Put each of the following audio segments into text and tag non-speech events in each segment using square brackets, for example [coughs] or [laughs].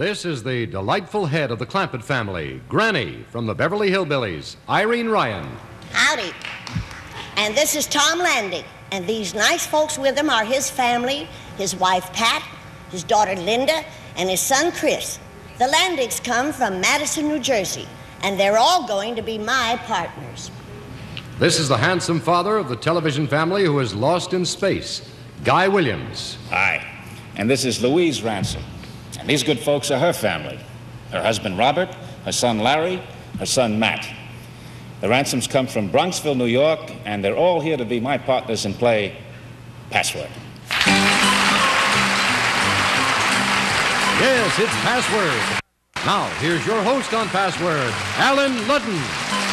This is the delightful head of the Clampett family, Granny from the Beverly Hillbillies, Irene Ryan. Howdy. And this is Tom Landig. And these nice folks with him are his family, his wife Pat, his daughter Linda, and his son Chris. The Landigs come from Madison, New Jersey, and they're all going to be my partners. This is the handsome father of the television family who is lost in space, Guy Williams. Hi. And this is Louise Ransom. And these good folks are her family her husband Robert, her son Larry, her son Matt. The Ransoms come from Bronxville, New York, and they're all here to be my partners in play Password. Yes, it's Password. Now, here's your host on Password, Allen Ludden.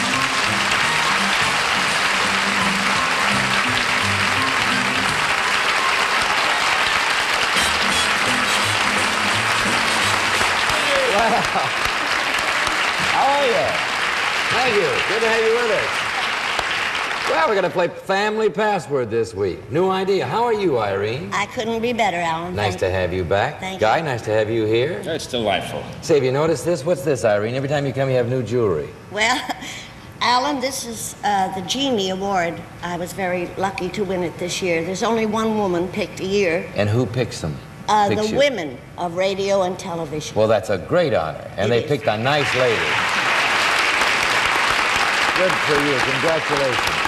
Thank you. Good to have you with us. Well, we're going to play Family Password this week. New idea. How are you, Irene? I couldn't be better, Allen. Nice Thank- to have you back. Thank Guy, you. nice to have you here. It's delightful. Say, have you noticed this? What's this, Irene? Every time you come, you have new jewelry. Well, [laughs] Allen, this is uh, the Genii Award. I was very lucky to win it this year. There's only one woman picked a year. And who picks them? Uh, Picks the you? women of radio and television. Well, that's a great honor. And It they is. picked a nice lady. Good for you. Congratulations.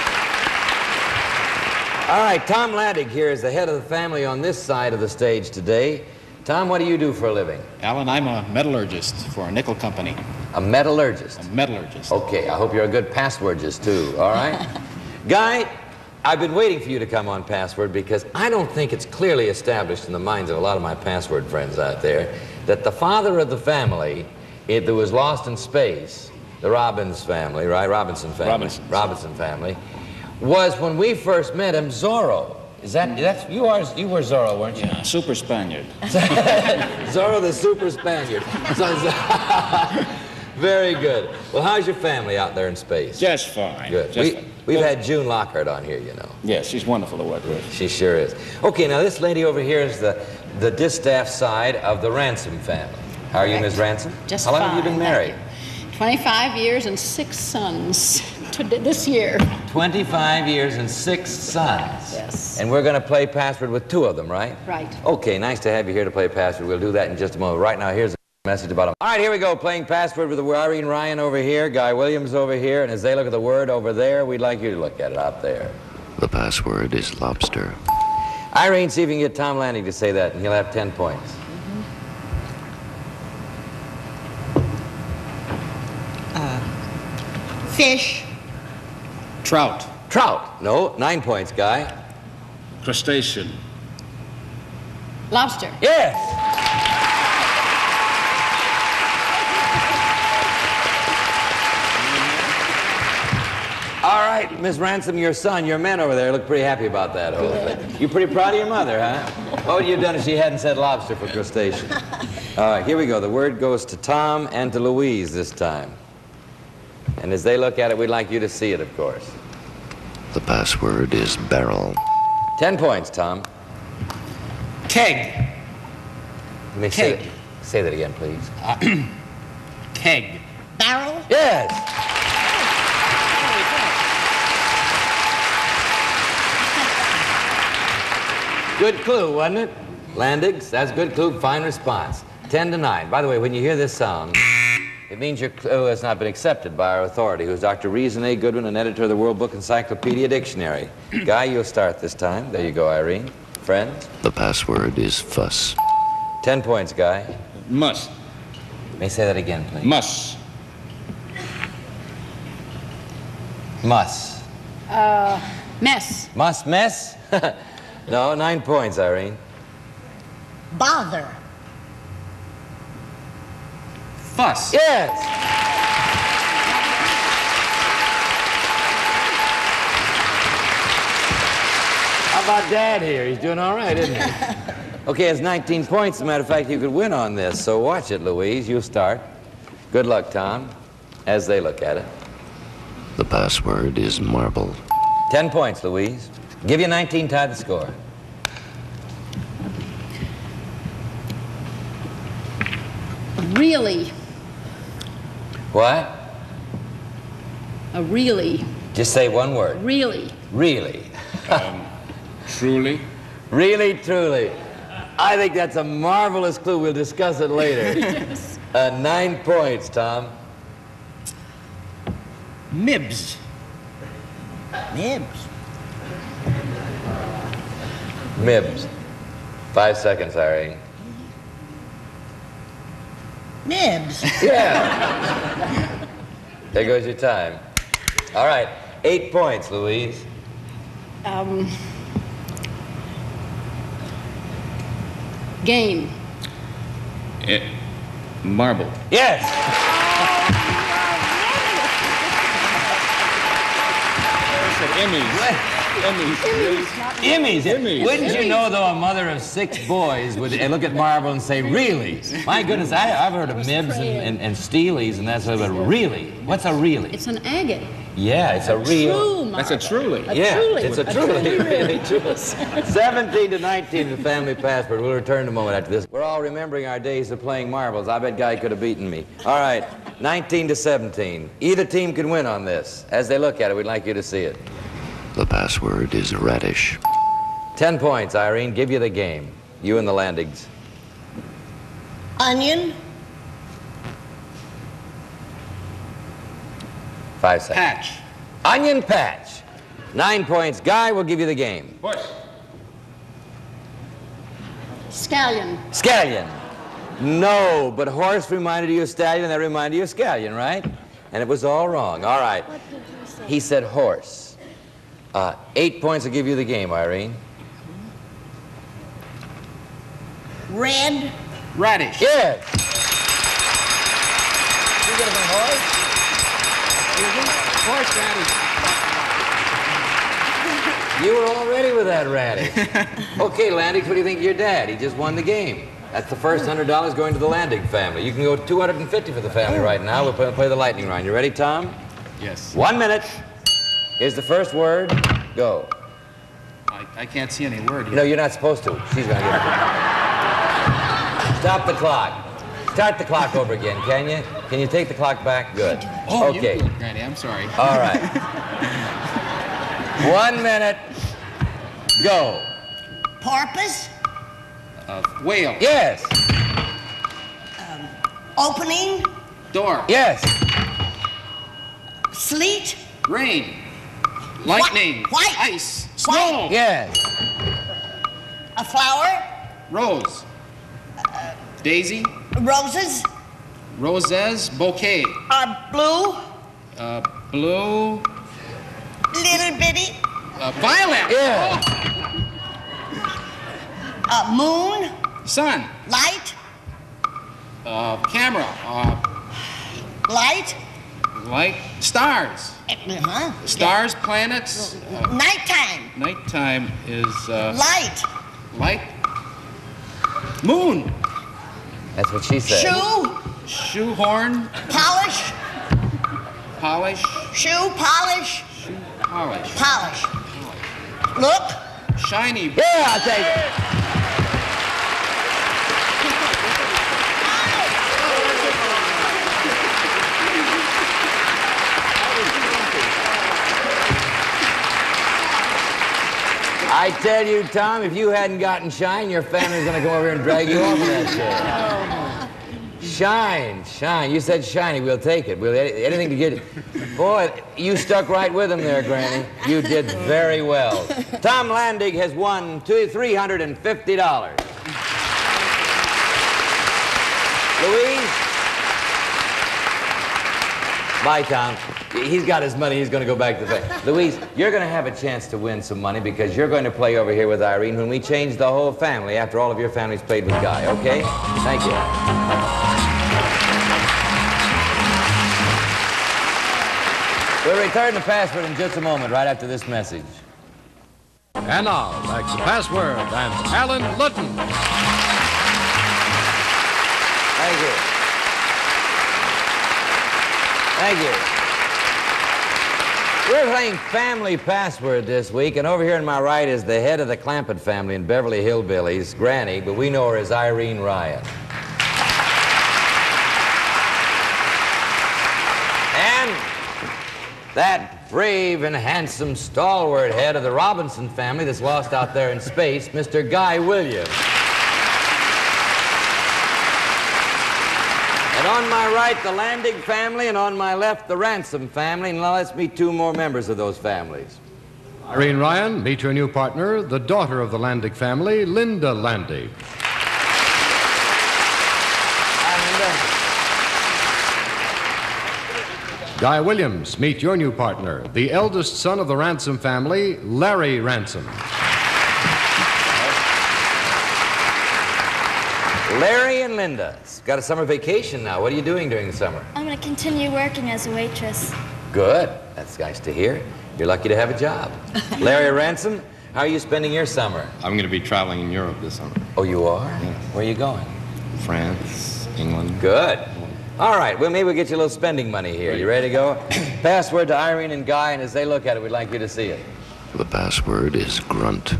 All right, Tom Landig here is the head of the family on this side of the stage today. Tom, what do you do for a living? Allen, I'm a metallurgist for a nickel company. A metallurgist. A metallurgist. Okay, I hope you're a good passwordist too, all right? [laughs] Guy, I've been waiting for you to come on Password because I don't think it's clearly established in the minds of a lot of my password friends out there that the father of the family it, that was lost in space, the Robbins family, right? Robinson family. Robinson. Robinson family, was when we first met him Zorro. Is that that's you are you were Zorro, weren't you? Yeah, super Spaniard. [laughs] Zorro the Super Spaniard. So- [laughs] so- Very good. Well, how's your family out there in space? Just fine. Good. Just We, fine. we've had June Lockhart on here, you know. Yeah, she's wonderful to work with. She sure is. Okay, now this lady over here is the, the distaff side of the Ransom family. How are you, Ms. Ransom? Just How long fine, have you been thank married? You. 25 years and six sons [laughs] to this year. 25 years and six sons. Yes. And we're going to play password with two of them, right? Right. Okay, nice to have you here to play password. We'll do that in just a moment. Right now, here's a message about them. All right, here we go. Playing password with Irene Ryan over here, Guy Williams over here, and as they look at the word over there, we'd like you to look at it out there. The password is lobster. Irene, see if you can get Tom Landig to say that, and he'll have 10 points. Fish. Trout. Trout. No, nine points, Guy. Crustacean. Lobster. Yes. All right, Miss Ransom, your son, your men over there look pretty happy about that whole thing. You pretty proud of your mother, huh? What would you have done if she hadn't said lobster for crustacean? [laughs] All right, here we go. The word goes to Tom and to Louise this time. And as they look at it, we'd like you to see it, of course. The password is barrel. Ten points, Tom. Keg. You may say, Keg. that- say that again, please. [clears throat] Keg. Barrel. Yes. Good clue, wasn't it? Landigs, that's a good clue. Fine response. 10 to 9. By the way, when you hear this sound, it means your clue has not been accepted by our authority, who's Dr. Reason A. Goodwin, an editor of the World Book Encyclopedia Dictionary. [clears throat] Guy, you'll start this time. There you go, Irene. Friends. The password is fuss. 10 points, Guy. Must. May say that again, please. Must. Must. Uh. Mess. Must mess? [laughs] no, nine points, Irene. Bother. Fuss. Yes. How about Dad here? He's doing all right, isn't he? [laughs] okay, it's 19 points. As a matter of fact, you could win on this. So watch it, Louise. You start. Good luck, Tom, as they look at it. The password is marble. 10 points, Louise. Give you 19, tie the score. Really, What? a really, Just say one word. really. Really. Truly. Really, truly. I think that's a marvelous clue. We'll discuss it later. [laughs] uh, nine points, Tom. Mibs. Mibs. Mibs. Five seconds, Irene. Nibs. Yeah. there goes your time. All right. Eight points, Louise. Um, game. Eh, marble. Yes. I said Emmys. Emmys. Emmys. Emmys. Wouldn't you know, though, a mother of six boys would uh, look at marble and say, really? My goodness, I, I've heard of Mibs and, and, and Steelies and that's but really? What's a really? It's an agate. Yeah, it's a real. True That's a marble. truly. A Yeah, truly. it's a truly, really [laughs] truly. 17 to 19 the family password. We'll return in a moment after this. We're all remembering our days of playing marbles. I bet Guy could have beaten me. All right, 19 to 17. Either team can win on this. As they look at it, we'd like you to see it. The password is radish. 10 points, Irene. Give you the game. You and the Landigs. Onion. Five seconds. Patch. Onion patch. Nine points. Guy will give you the game. Horse. Scallion. Scallion. No, but horse reminded you of stallion, and that reminded you of scallion, right? And it was all wrong. All right. He said horse. Uh, eight points will give you the game, Irene. Red. Radish. Yes. You get it from horse? Horse radish. You were already with that radish. [laughs] okay, Landigs, what do you think of your dad? He just won the game. That's the first hundred dollars going to the Landig family. You can go 250 for the family right now. We'll play, play the lightning round. You ready, Tom? Yes. One minute. Here's the first word. Go. I, I can't see any word here. No, you're not supposed to. She's gonna get it. Stop the clock. Start the clock over again, can you? Can you take the clock back? Good. Oh, okay. You do it, Granny. I'm sorry. All right. [laughs] One minute. Go. Porpoise. Uh, whale. Yes. Opening. Door. Yes. Sleet. Rain. Lightning. White. Ice. White. Snow. Yes. A flower. Rose. Daisy. Roses Roses. Bouquet. are blue. Uh, blue. Little bitty. Uh, violet. Yeah. Uh, moon. Oh, sun. Light. Uh, camera. Uh, Light. light. Stars. Uh-huh. Stars. Planets. Uh, Nighttime. nighttime is uh, Light. light. Moon. That's what she said. Shoe. Shoehorn. Polish. Polish. Shoe. Polish. Polish. Polish. Look. Shiny. Yeah, I'll take it. I tell you, Tom, if you hadn't gotten shine, your family's gonna come over here and drag you off of that [laughs] chair. Shine, shine. You said shiny. We'll take it. We'll anything to get it. Boy, you stuck right with him there, Granny. You did very well. Tom Landig has won two, three hundred and fifty dollars. Louise. Bye, Tom. He's got his money. He's going to go back to the bank. Louise, you're going to have a chance to win some money because you're going to play over here with Irene when we change the whole family after all of your families played with Guy, okay? Thank you. We'll return the password in just a moment, right after this message. And now, back to Password and Allen Ludden. Thank you. Thank you. We're playing Family Password this week, and over here on my right is the head of the Clampett family in Beverly Hillbillies, Granny, but we know her as Irene Ryan. And that brave and handsome stalwart head of the Robinson family that's lost out there in space, Mr. Guy Williams. On my right, the Landig family, and on my left, the Ransom family. And now let's meet two more members of those families. Irene Ryan, meet your new partner, the daughter of the Landig family, Linda Landig. Guy Williams, meet your new partner, the eldest son of the Ransom family, Larry Ransom. Larry and Linda. Got a summer vacation now. What are you doing during the summer? I'm going to continue working as a waitress. Good. That's nice to hear. You're lucky to have a job. [laughs] Larry Ransom, how are you spending your summer? I'm going to be traveling in Europe this summer. Oh, you are? Where are you going? France, England. Good. All right, well, maybe we'll get you a little spending money here. You ready to go? [coughs] Password to Irene and Guy, and as they look at it, we'd like you to see it. The password is grunt.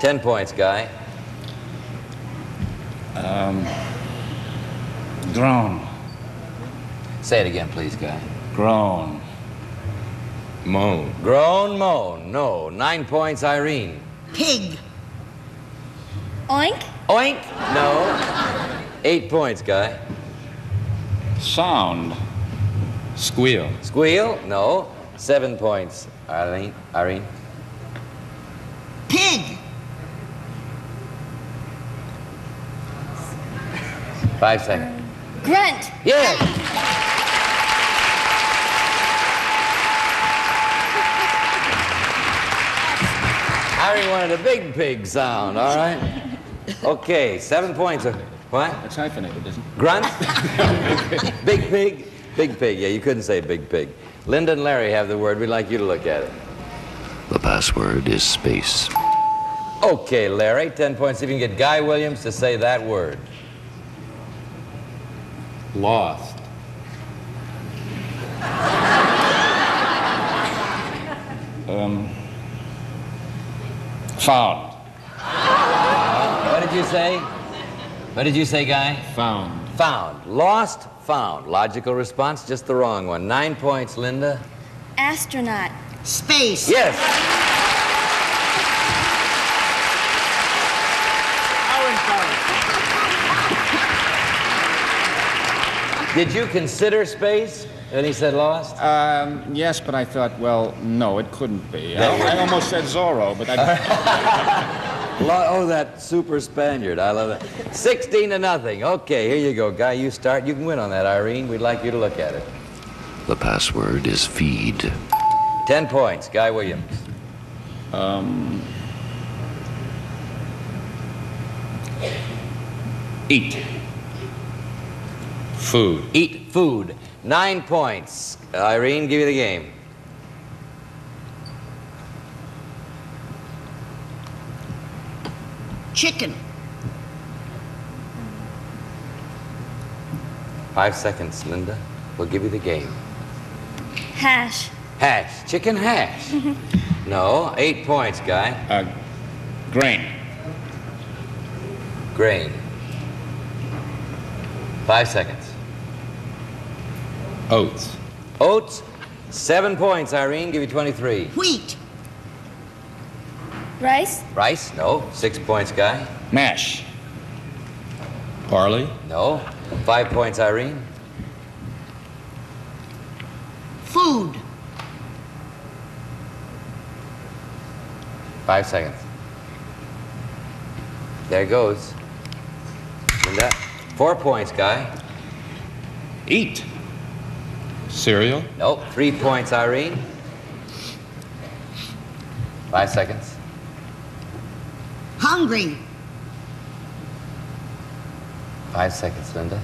Ten points, Guy. Um, groan. Say it again, please, Guy. Groan. Moan. Groan, moan. No. Nine points, Irene. Pig. Oink? Oink? No. Eight points, Guy. Sound. Squeal. Squeal? No. Seven points, Irene. Irene. Five seconds. Grunt. Yes. [laughs] Irene wanted a big pig sound, all right? Okay, seven points. Uh, what? It's hyphenated, isn't it? Grunt? [laughs] big pig? Big pig, yeah, you couldn't say big pig. Linda and Larry have the word. We'd like you to look at it. The password is space. Okay, Larry, 10 points. If you can get Guy Williams to say that word. Lost. Um, found. What did you say? What did you say, Guy? Found. Found. Lost, found. Logical response, just the wrong one. Nine points, Linda. Astronaut. Space. Yes. Did you consider space And he said lost? Um, yes, but I thought, well, no, it couldn't be. I, I almost said Zorro, but I. [laughs] Oh, that super Spaniard. I love that. 16 to nothing. Okay, here you go, Guy. You start. You can win on that, Irene. We'd like you to look at it. The password is feed. 10 points, Guy Williams. Um, eat. Food. Eat food. Nine points. Irene, give you the game. Chicken. Five seconds, Linda. We'll give you the game. Hash. Hash. Chicken hash. [laughs] no. Eight points, Guy. Uh, grain. Grain. Five seconds. Oats. Oats. Seven points, Irene. Give you 23. Wheat. Rice. Rice? No. Six points, Guy. Mash. Barley. No. Five points, Irene. Food. Five seconds. There it goes. Linda. Four points, Guy. Eat. Cereal. Nope. Three points, Irene. Five seconds. Hungry. Five seconds, Linda.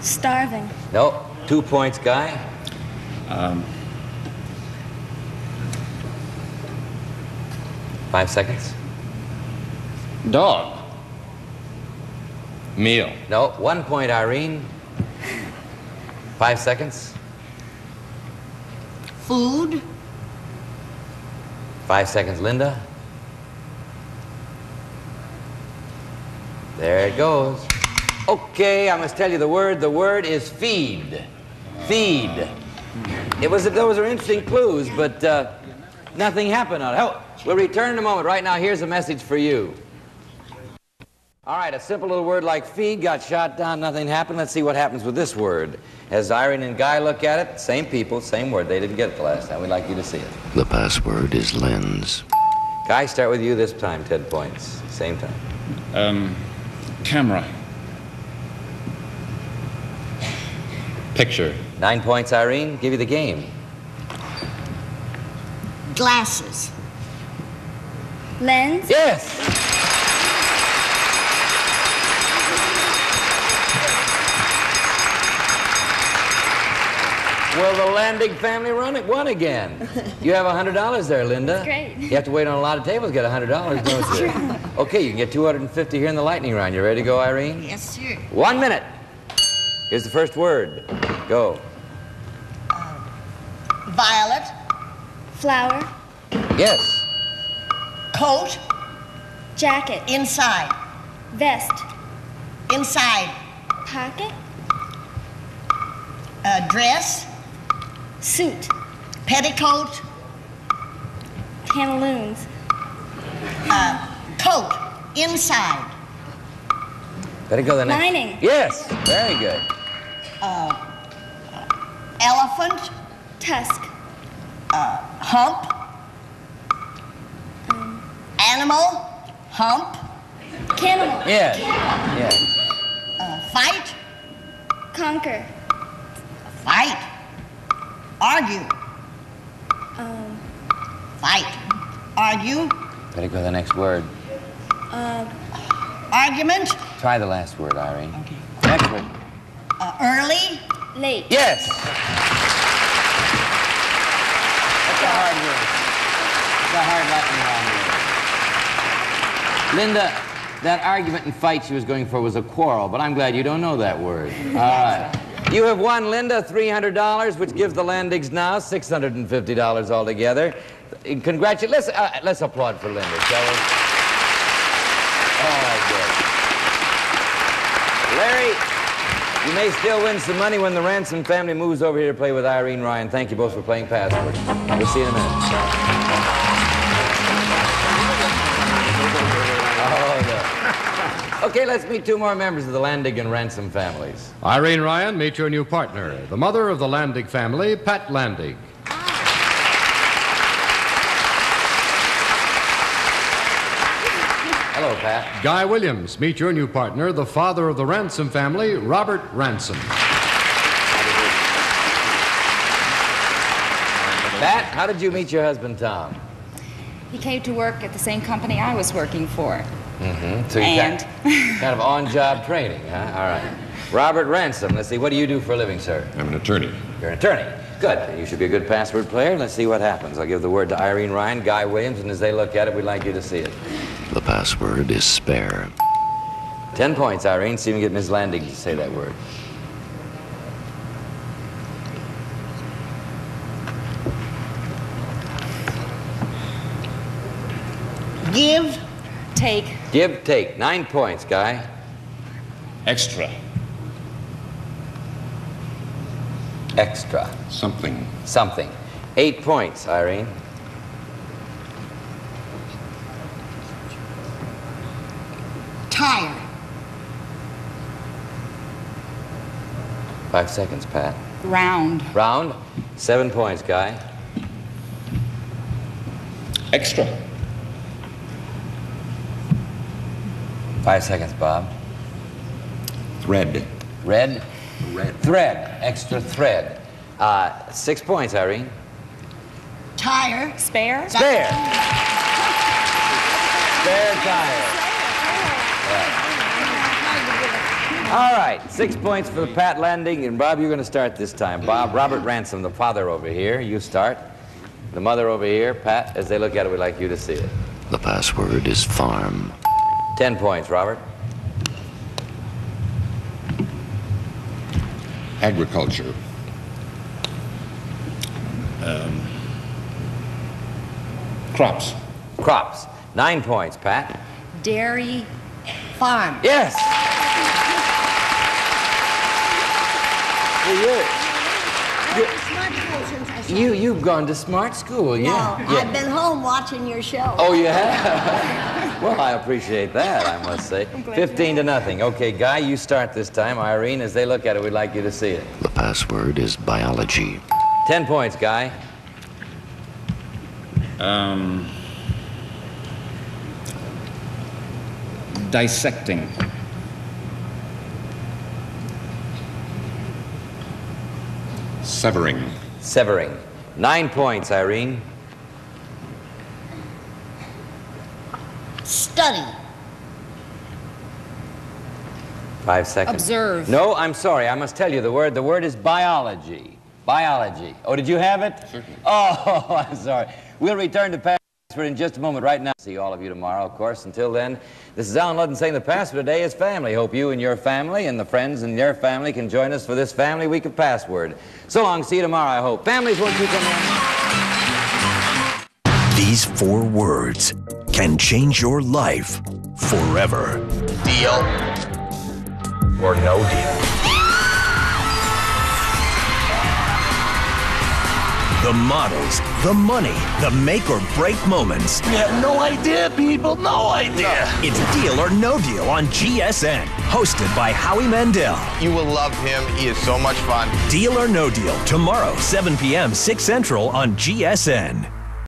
Starving. Nope. Two points, Guy. Um, Five seconds. dog. Meal. No. One point, Irene. Five seconds. Food. Five seconds, Linda. There it goes. Okay, I must tell you the word. The word is feed. Feed. It was, those are interesting clues, but uh, nothing happened on it. Oh, we'll return in a moment. Right now, here's a message for you. All right, a simple little word like feed got shot down, nothing happened. Let's see what happens with this word. As Irene and Guy look at it, same people, same word. They didn't get it the last time. We'd like you to see it. The password is lens. Guy, start with you this time, 10 points. Same time. Um, camera. Picture. Nine points, Irene. Give you the game. Glasses. Lens. Yes! Well, the Landig family run it won again. [laughs] You have $100 there, Linda. That's great. You have to wait on a lot of tables to get $100, don't you? Okay, you can get 250 here in the lightning round. You ready to go, Irene? Yes, sir. One minute. Here's the first word. Go. Violet. Flower. Yes. Coat. Jacket. Inside. Vest. Inside. Pocket. Uh, dress. Suit. Petticoat. Pantaloons. Uh, coat. Inside. Better go the next. Lining. Yes. Very good. Uh, elephant. Tusk. Uh, hump. Um. Animal. Hump. Cannibal. Yeah, Yes. Fight. Conquer. Fight. Argue. Um, Fight. Argue. Better go the next word. Argument. Try the last word, Irene. Okay. Next word. Uh, early. late. Yes. That's a hard word. It's a hard lightning round word. Linda, that argument and fight she was going for was a quarrel, but I'm glad you don't know that word. All right. You have won, Linda, $300, which gives the Landigs now $650 altogether. Congratulations. Let's, uh, let's applaud for Linda, shall we? Good. Larry, you may still win some money when the Ransom family moves over here to play with Irene Ryan. Thank you both for playing Password. We'll see you in a minute. Okay, let's meet two more members of the Landig and Ransom families. Irene Ryan, meet your new partner, the mother of the Landig family, Pat Landig. Hello, Pat. Guy Williams, meet your new partner, the father of the Ransom family, Robert Ransom. Pat, how did you meet your husband, Tom? He came to work at the same company I was working for. Mm-hmm. So you And- got kind of on-job training, huh? All right. Robert Ransom, let's see, what do you do for a living, sir? I'm an attorney. You're an attorney. Good. You should be a good password player. Let's see what happens. I'll give the word to Irene Ryan, Guy Williams, and as they look at it, we'd like you to see it. The password is spare. Ten points, Irene. See if you can get Ms. Landig to say that word. Give. Take. Give, take. Nine points, Guy. Extra. Extra. Something. Something. Eight points, Irene. Tire. Five seconds, Pat. Round. Round. Seven points, Guy. Extra. Five seconds, Bob. Thread. Red. Red. Thread. Extra thread. Uh, six points, Irene. Tire. Spare. Spare. Spare tire. Yeah. All right, six points for the Pat Landig, and Bob, you're going to start this time. Bob, Robert Ransom, the father over here, you start. The mother over here, Pat, as they look at it, we'd like you to see it. The password is farm. Ten points, Robert. Agriculture. Um, crops. Crops. Nine points, Pat. Dairy. Farm. Yes. Hey, you- You, you've gone to smart school, yeah. No, yeah. I've been home watching your show. Oh, you [laughs] have? Well, I appreciate that, I must say. 15 to nothing. Okay, Guy, you start this time. Irene, as they look at it, we'd like you to see it. The password is biology. 10 points, Guy. Um, dissecting. Severing. Severing. Nine points, Irene. Study. Five seconds. Observe. No, I'm sorry. I must tell you the word. The word is biology. Biology. Oh, did you have it? Certainly. [laughs] Oh, I'm sorry. We'll return to password in just a moment. Right now, see all of you tomorrow, of course. Until then, this is Allen Ludden saying the password today is family. Hope you and your family and the friends in your family can join us for this family week of password. So long. See you tomorrow, I hope. Families, won't you come in? These four words can change your life forever. Deal or no deal? The models, the money, the make or break moments. You have no idea, people. No idea. It's Deal or No Deal on GSN, hosted by Howie Mandel. You will love him. He is so much fun. Deal or No Deal, tomorrow, 7 p.m., 6 Central on GSN.